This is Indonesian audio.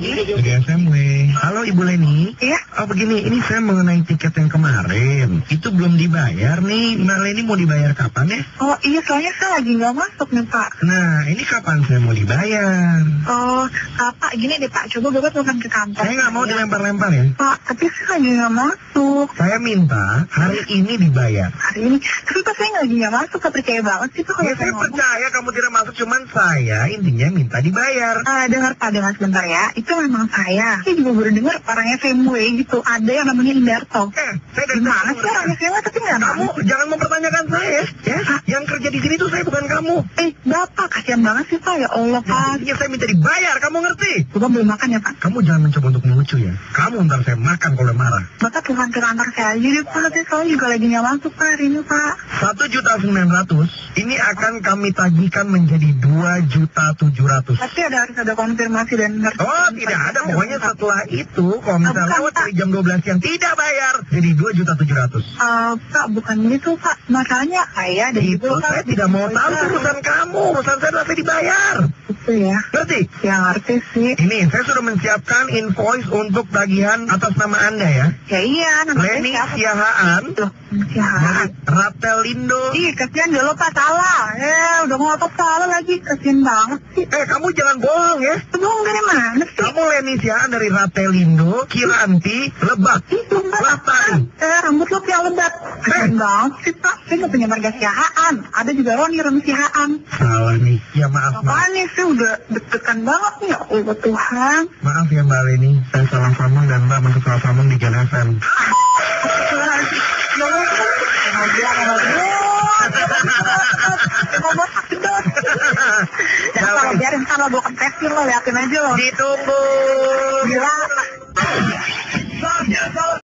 Lagi SMW. Halo Ibu Leni. Iya. Oh begini, ini saya mengenai tiket yang kemarin. Itu belum dibayar nih. Mbak Leni mau dibayar kapan ya? Oh iya, soalnya saya lagi nggak masuk nih Pak. Nah, ini kapan saya mau dibayar? Oh, Pak, gini deh Pak, coba Bapak telepon ke kantor. Saya nggak mau Ya. dilempar-lempar ya. Pak, tapi saya lagi nggak masuk Saya minta hari ini dibayar. hari ini. Tapi Pak, saya lagi nggak masuk, Pak, percaya banget sih Pak kalau Ya saya saya percaya kamu tidak masuk, cuman saya intinya minta dibayar. Ah, dengar Pak, dengar sebentar ya. Itu memang saya. Saya juga baru dengar orangnya FMW gitu. Ada yang namanya Indarto. Eh, saya dari Gimana sih orangnya FMW tapi nggak Kamu masuk? jangan mempertanyakan saya, ya. Yang kerja di sini tuh saya bukan kamu. Eh, Bapak, kasihan banget sih Pak. Ya Allah, Pak. Intinya saya minta dibayar, kamu ngerti? Bapak belum makan ya Pak? Kamu jangan mencoba untuk melucu ya. Kamu ntar saya makan kalau marah. Bapak ke kantor saya aja deh Pak. Saya juga lagi nggak masuk Pak hari ini Pak. Satu juta sembilan ratus ini akan kami tagihkan menjadi dua juta tujuh ratus. Tapi ada harus ada konfirmasi dan Oh tidak ada pokoknya setelah itu kalau misalnya Bukan, lewat dari jam 12 siang tidak bayar jadi dua juta tujuh ratus. Eh, Pak, bukan gitu Pak. Masalahnya saya dan Itu Pak. saya tidak mau tahu itu urusan kamu, urusan saya saya dibayar. Itu ya. Ngerti? Ya ngerti sih. Ini saya sudah menyiapkan invoice untuk tagihan atas nama anda ya. Ya iya, nama Leni siapa? Siahaan Loh, siapa? dari Ratelindo. Ih, kasihan dulu Pak salah. Eh, udah ngotot salah lagi. Kasihan banget sih. Eh kamu jangan bohong ya. Bohong dari mana sih? Siahaan dari Ratelindo, Kiranti, Lebak. Lestari. Eh, rambut lo yang lebat. Kasihan banget sih Pak. Saya nggak punya marga siahaan. Ada juga Roni Roni siahaan. Salah nih. Ya maaf, maaf. Apaan nih sih udah deg-degan banget nih. Ya Allah Tuhan. Maaf ya Mbak Leni, saya salah sambung dan Mbak masuk salah sambung di Jan FM. Ya Allah, biarin ntar lo gue ketekin lo liatin aja lo. Ditunggu. Gila.